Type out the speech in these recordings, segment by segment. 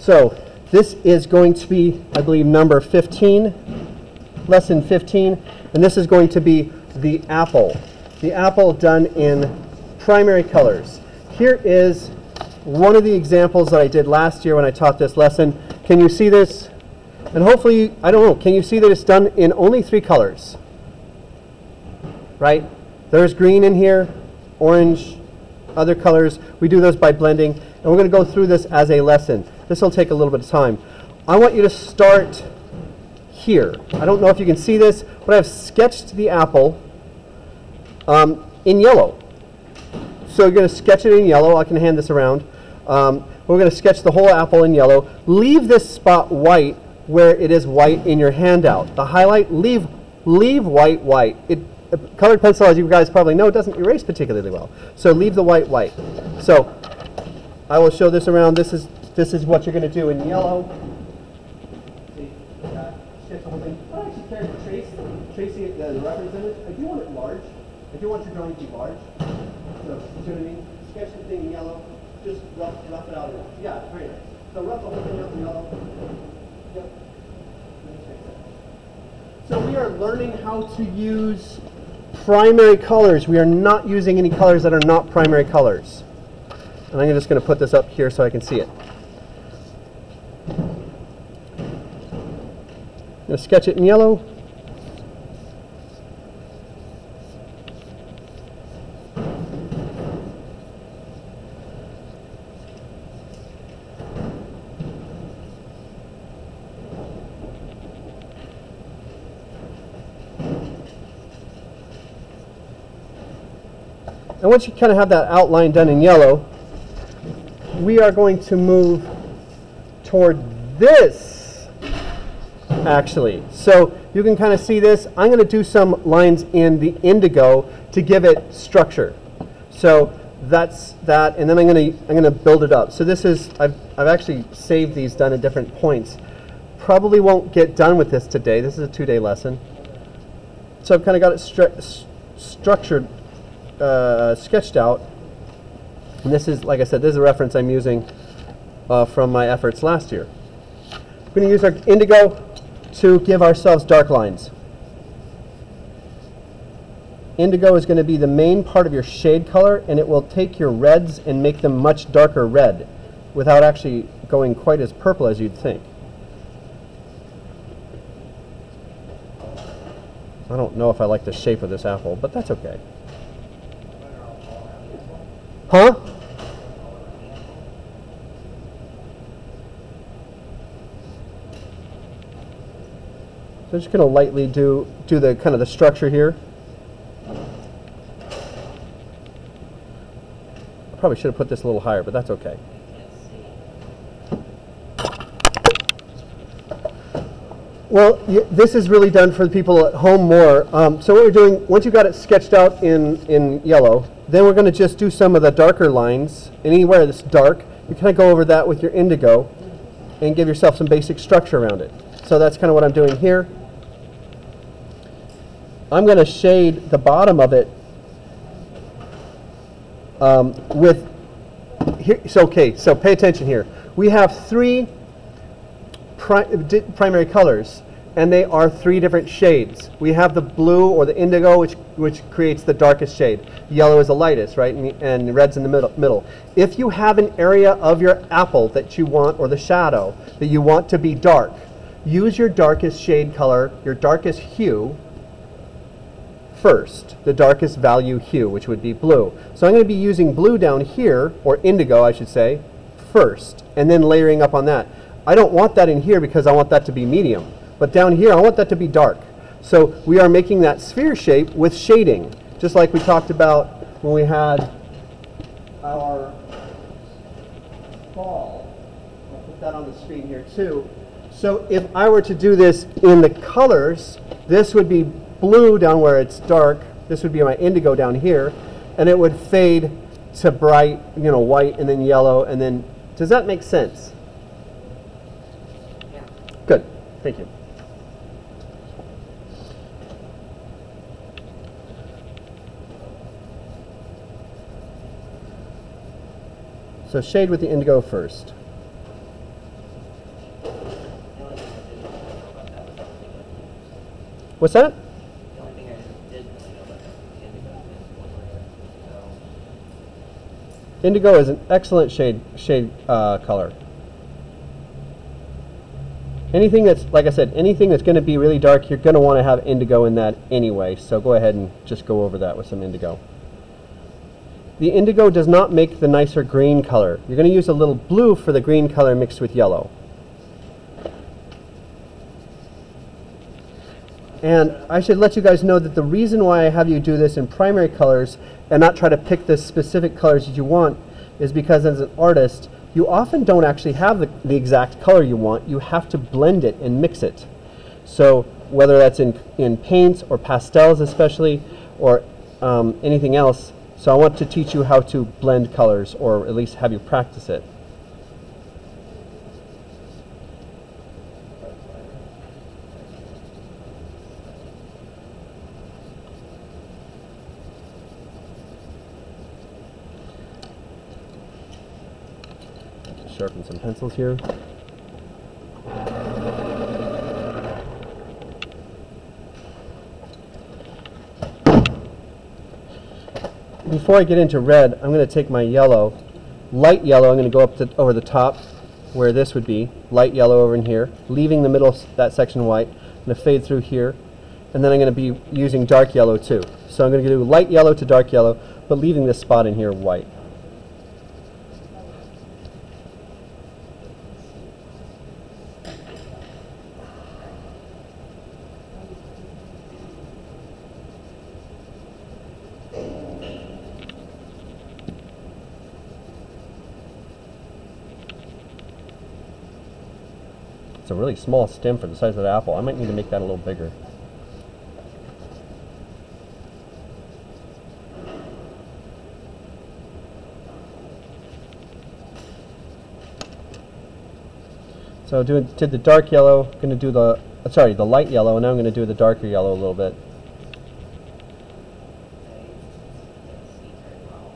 So this is going to be, I believe, number 15, lesson 15, and this is going to be the apple. The apple done in primary colors. Here is one of the examples that I did last year when I taught this lesson. Can you see this? And hopefully, I don't know, can you see that it's done in only three colors? Right? There's green in here, orange, other colors. We do those by blending. And we're going to go through this as a lesson. This will take a little bit of time. I want you to start here. I don't know if you can see this, but I've sketched the apple um, in yellow. So you're going to sketch it in yellow. I can hand this around. Um, we're going to sketch the whole apple in yellow. Leave this spot white where it is white in your handout. The highlight, leave, leave white white. It, uh, colored pencil, as you guys probably know, doesn't erase particularly well. So leave the white white. So I will show this around. This is, this is what you're going to do in yellow. See, uh, sketch the whole thing. I actually care to trace, tracing it, the reference it. I do want it large. I do want your drawing to be large. So, see what I mean? Sketch the thing in yellow. Just rough, rough it out. Yeah, very nice. So rough the whole thing out in yellow. Yep. So we are learning how to use primary colors. We are not using any colors that are not primary colors. And I'm just going to put this up here so I can see it. Going to sketch it in yellow. And once you kind of have that outline done in yellow, we are going to move toward this, actually. So you can kind of see this. I'm going to do some lines in the indigo to give it structure. So that's that, and then I'm going to I'm going to build it up. So this is I've I've actually saved these done at different points. Probably won't get done with this today. This is a two-day lesson. So I've kind of got it stru structured uh, sketched out. And this is, like I said, this is a reference I'm using uh, from my efforts last year. We're going to use our indigo to give ourselves dark lines. Indigo is going to be the main part of your shade color, and it will take your reds and make them much darker red without actually going quite as purple as you'd think. I don't know if I like the shape of this apple, but that's okay. Huh? So I'm just going to lightly do, do the kind of the structure here. I probably should have put this a little higher, but that's okay. Well, this is really done for the people at home more. Um, so what we're doing, once you've got it sketched out in, in yellow, then we're going to just do some of the darker lines. Anywhere that's dark, you kind of go over that with your indigo and give yourself some basic structure around it. So that's kind of what I'm doing here. I'm going to shade the bottom of it um, with, here, so okay, so pay attention here. We have three pri primary colors and they are three different shades. We have the blue or the indigo, which, which creates the darkest shade. Yellow is the lightest, right? And, and red's in the middle, middle. If you have an area of your apple that you want, or the shadow, that you want to be dark, use your darkest shade color, your darkest hue, first, the darkest value hue, which would be blue. So I'm going to be using blue down here, or indigo, I should say, first, and then layering up on that. I don't want that in here because I want that to be medium. But down here, I want that to be dark. So we are making that sphere shape with shading, just like we talked about when we had our ball. I'll put that on the screen here too. So if I were to do this in the colors, this would be blue down where it's dark. This would be my indigo down here. And it would fade to bright, you know, white and then yellow. And then, does that make sense? Yeah. Good. Thank you. So shade with the indigo first. What's that? Indigo is an excellent shade shade uh, color. Anything that's, like I said, anything that's going to be really dark, you're going to want to have indigo in that anyway. So go ahead and just go over that with some indigo. The indigo does not make the nicer green color. You're going to use a little blue for the green color mixed with yellow. And I should let you guys know that the reason why I have you do this in primary colors and not try to pick the specific colors that you want is because as an artist, you often don't actually have the, the exact color you want. You have to blend it and mix it. So whether that's in, in paints or pastels especially, or um, anything else, so I want to teach you how to blend colors, or at least have you practice it. Sharpen some pencils here. Before I get into red, I'm going to take my yellow, light yellow, I'm going to go up to, over the top where this would be, light yellow over in here, leaving the middle, that section white. I'm going to fade through here, and then I'm going to be using dark yellow too. So I'm going to do light yellow to dark yellow, but leaving this spot in here white. It's a really small stem for the size of the apple. I might need to make that a little bigger. So doing did the dark yellow, I'm going to do the sorry the light yellow, and now I'm going to do the darker yellow a little bit. I can't see very well.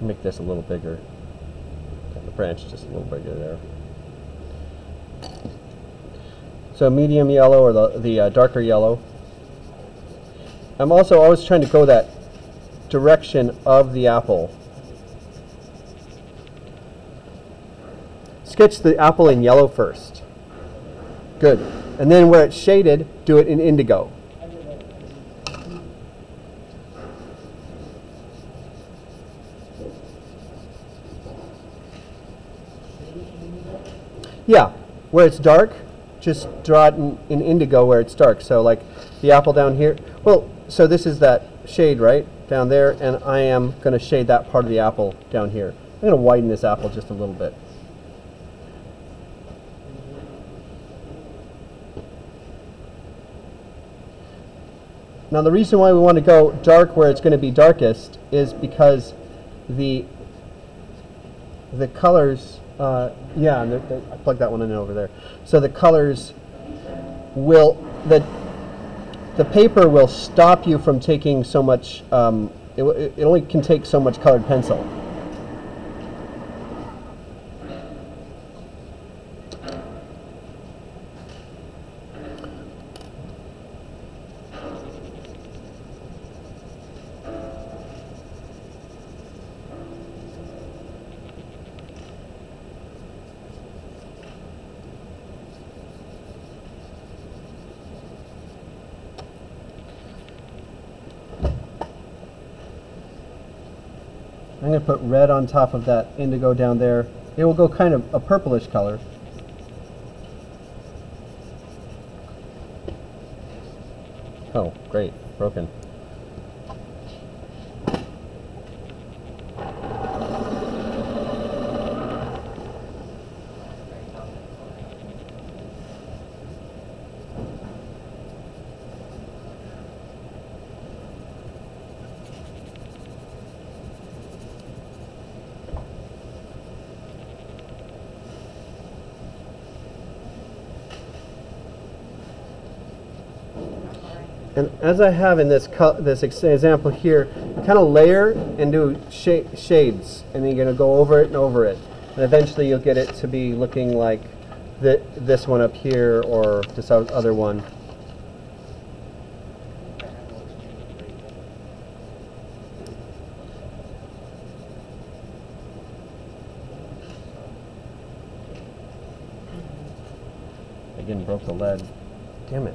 Make this a little bigger. The branch just a little bigger there. So medium yellow or the, the uh, darker yellow. I'm also always trying to go that direction of the apple. Sketch the apple in yellow first. Good. And then where it's shaded, do it in indigo. Yeah, where it's dark, just draw it in, in indigo where it's dark. So like the apple down here. Well, so this is that shade right down there, and I am going to shade that part of the apple down here. I'm going to widen this apple just a little bit. Now the reason why we want to go dark where it's going to be darkest is because the the colors, uh, yeah, and the, the, I plugged that one in over there. So the colors will, the, the paper will stop you from taking so much, um, it, it only can take so much colored pencil. To put red on top of that indigo down there. It will go kind of a purplish color. Oh, great, broken. And as I have in this this ex- example here, kind of layer and do sha- shades, and then you're going to go over it and over it. And eventually you'll get it to be looking like thi- this one up here or this other one. Again, broke the lead. Damn it.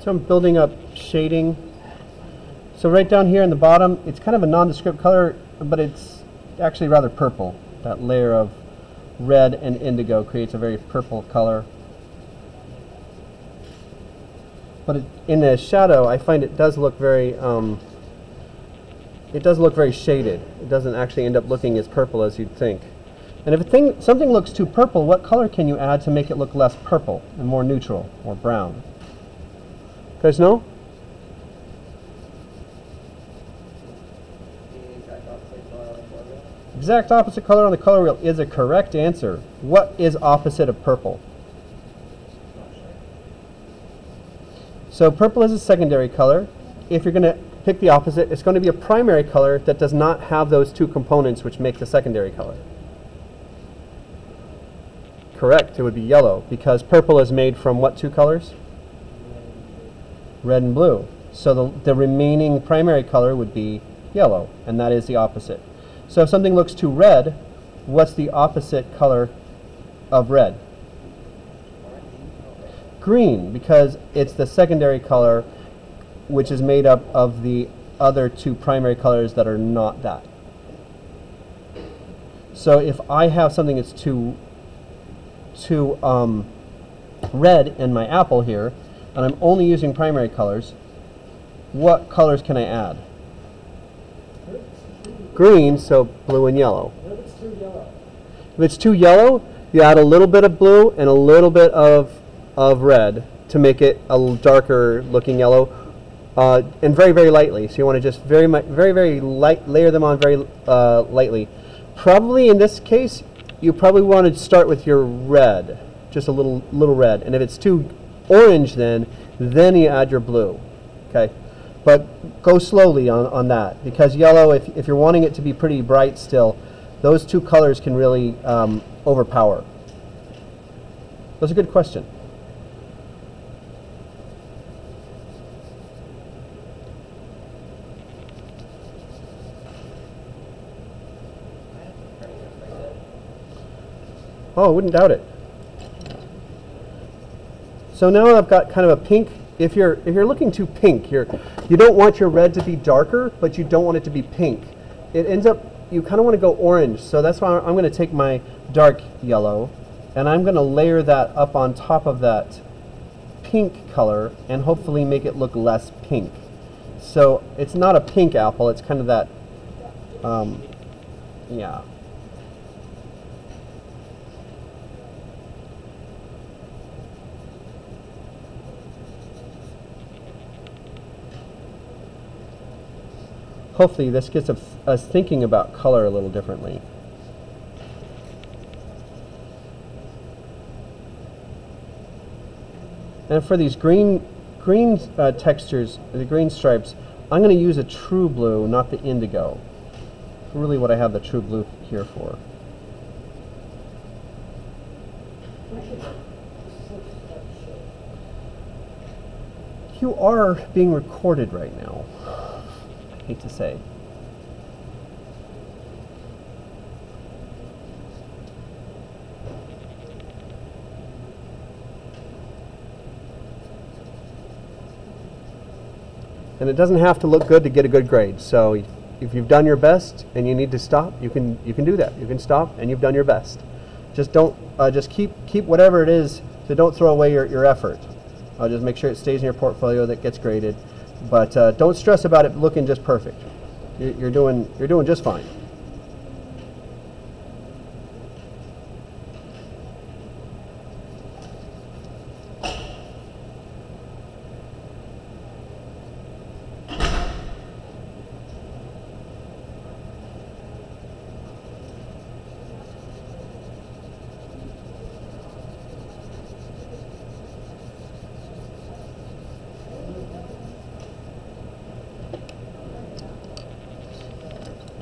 So I'm building up shading. So right down here in the bottom, it's kind of a nondescript color, but it's actually rather purple. That layer of red and indigo creates a very purple color. But it, in the shadow, I find it does look very, um, it does look very shaded. It doesn't actually end up looking as purple as you'd think. And if a thing, something looks too purple, what color can you add to make it look less purple and more neutral or brown? Guys know? Exact opposite color on the foreground. Exact opposite color on the color wheel is a correct answer. What is opposite of purple? So purple is a secondary color. If you're going to pick the opposite, it's going to be a primary color that does not have those two components which make the secondary color. Correct, it would be yellow because purple is made from what two colors? Red and blue. So the, the remaining primary color would be yellow, and that is the opposite. So if something looks too red, what's the opposite color of red? green because it's the secondary color which is made up of the other two primary colors that are not that. So if I have something that's too too um, red in my apple here, and I'm only using primary colors, what colors can I add? Green, so blue and yellow. If it's too yellow? If it's too yellow, you add a little bit of blue and a little bit of, of red to make it a darker looking yellow, uh, and very, very lightly. So you want to just very, very, very light, layer them on very uh, lightly. Probably in this case, you probably want to start with your red, just a little, little red. And if it's too orange, then, then you add your blue. Okay, but go slowly on, on that because yellow, if, if you're wanting it to be pretty bright still, those two colors can really um, overpower. That's a good question. Oh, I wouldn't doubt it. So now I've got kind of a pink. If you're if you're looking too pink, you're you don't want your red to be darker, but you don't want it to be pink. It ends up you kind of want to go orange. So that's why I'm going to take my dark yellow, and I'm going to layer that up on top of that pink color, and hopefully make it look less pink. So it's not a pink apple. It's kind of that. Um, yeah. Hopefully this gets us, thinking about color a little differently. And for these green green uh, textures, the green stripes, I'm going to use a true blue, not the indigo. Really what I have the true blue here for. You are being recorded right now. To say. And it doesn't have to look good to get a good grade. So if you've done your best and you need to stop, you can you can do that. You can stop and you've done your best. Just don't uh, just keep keep whatever it is. So don't throw away your, your effort. Uh, just make sure it stays in your portfolio that gets graded. But uh, don't stress about it looking just perfect. You're, you're doing you're doing just fine.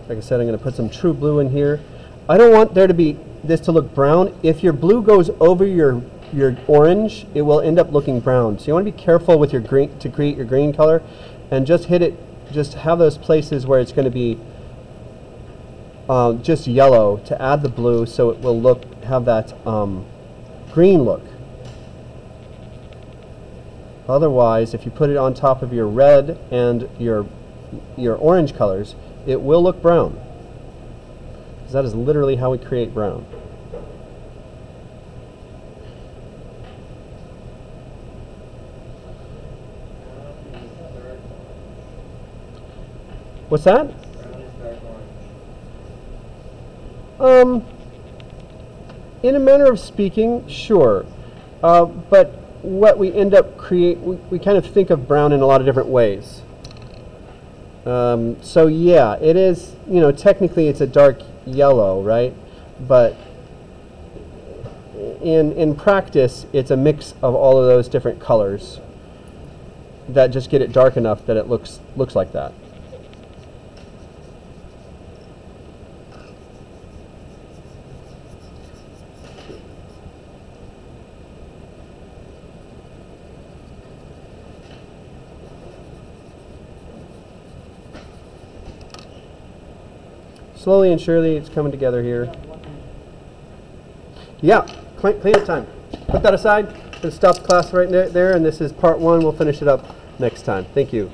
Like I said, I'm going to put some true blue in here. I don't want there to be this to look brown. If your blue goes over your your orange, it will end up looking brown. So you want to be careful with your green to create your green color, and just hit it. Just have those places where it's going to be um, just yellow to add the blue, so it will look have that um, green look. Otherwise, if you put it on top of your red and your, your orange colors, it will look brown. Because that is literally how we create brown. What's that? Um, in a manner of speaking, sure. Uh, but what we end up create, we, we kind of think of brown in a lot of different ways. Um, so yeah, it is. You know, technically it's a dark yellow, right? But in in practice, it's a mix of all of those different colors that just get it dark enough that it looks looks like that. Slowly and surely, it's coming together here. Yeah, clean, clean up time. Put that aside. Gonna stop class right there, and this is part one. We'll finish it up next time. Thank you.